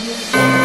Audio.